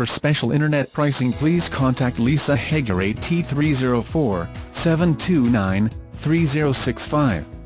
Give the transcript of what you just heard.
For special internet pricing please contact Lisa Hager at T304 729 3065.